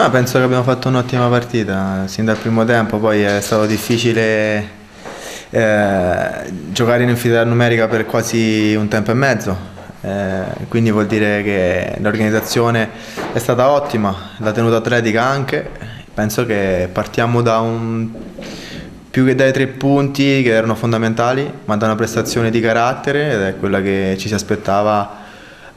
Ah, penso che abbiamo fatto un'ottima partita, sin dal primo tempo, poi è stato difficile eh, giocare in infinità numerica per quasi un tempo e mezzo, eh, quindi vuol dire che l'organizzazione è stata ottima, la tenuta atletica anche, penso che partiamo da un più che dai tre punti che erano fondamentali, ma da una prestazione di carattere ed è quella che ci si aspettava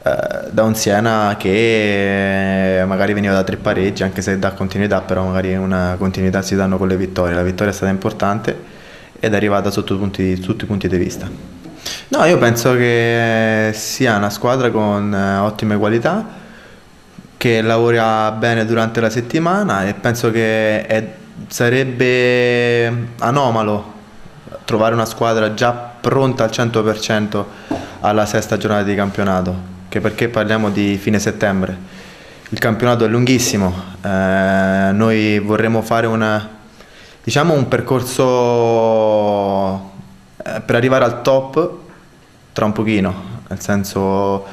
da un Siena che magari veniva da tre pareggi, anche se dà continuità, però magari una continuità si danno con le vittorie. La vittoria è stata importante ed è arrivata sotto, punti, tutti i punti di vista. No, io penso che sia una squadra con eh, ottime qualità, che lavora bene durante la settimana e penso che è, sarebbe anomalo trovare una squadra già pronta al 100% alla sesta giornata di campionato anche perché parliamo di fine settembre. Il campionato è lunghissimo, eh, noi vorremmo fare una, diciamo un percorso eh, per arrivare al top tra un pochino, nel senso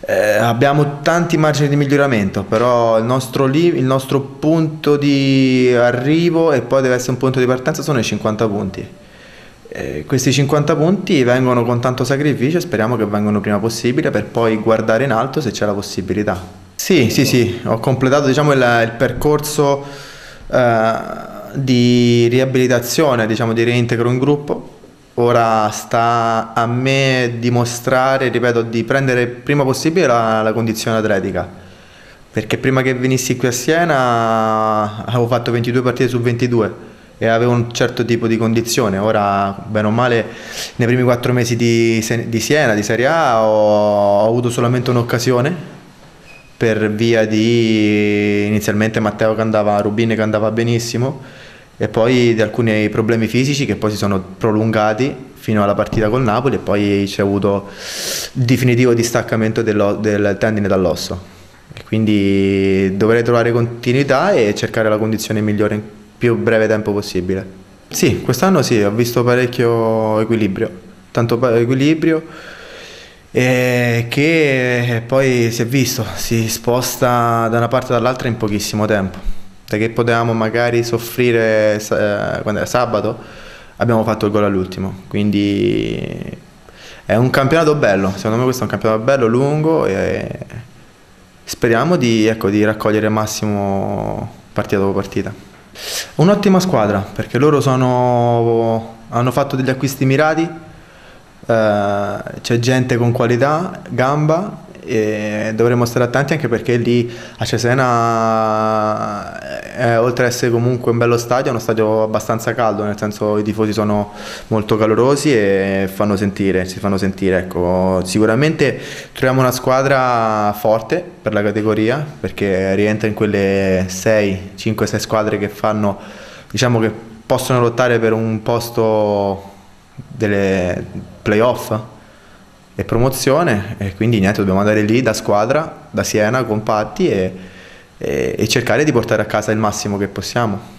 eh, abbiamo tanti margini di miglioramento, però il nostro, il nostro punto di arrivo e poi deve essere un punto di partenza sono i 50 punti eh, questi 50 punti vengono con tanto sacrificio e speriamo che vengano prima possibile per poi guardare in alto se c'è la possibilità. Sì, sì, sì, ho completato diciamo, il, il, percorso eh, di riabilitazione, diciamo, di reintegro in gruppo. Ora sta a me dimostrare, ripeto, di prendere prima possibile la, la condizione atletica. Perché prima che venissi qui a Siena avevo fatto 22 partite su 22 e avevo un certo tipo di condizione. Ora, bene o male, nei primi quattro mesi di, di Siena, di Serie A, ho, ho avuto solamente un'occasione per via di inizialmente Matteo che andava, Rubini che andava benissimo e poi di alcuni problemi fisici che poi si sono prolungati fino alla partita col Napoli e poi c'è avuto il definitivo distaccamento del, del tendine dall'osso. Quindi dovrei trovare continuità e cercare la condizione migliore più breve tempo possibile. Sì, quest'anno sì, ho visto parecchio equilibrio, tanto equilibrio e che poi si è visto, si sposta da una parte dall'altra in pochissimo tempo. Da che potevamo magari soffrire eh, quando era sabato, abbiamo fatto il gol all'ultimo, quindi è un campionato bello, secondo me questo è un campionato bello, lungo e speriamo di, ecco, di raccogliere il massimo partita dopo partita. Un'ottima squadra perché loro sono, hanno fatto degli acquisti mirati, eh, c'è gente con qualità, gamba e dovremmo stare attenti anche perché lì a Cesena eh, oltre ad essere comunque un bello stadio è uno stadio abbastanza caldo nel senso i tifosi sono molto calorosi e fanno sentire, si fanno sentire ecco. sicuramente troviamo una squadra forte per la categoria perché rientra in quelle 6, 5, 6 squadre che fanno diciamo che possono lottare per un posto delle playoff e promozione e quindi niente, dobbiamo andare lì da squadra, da Siena, compatti e, e, e cercare di portare a casa il massimo che possiamo.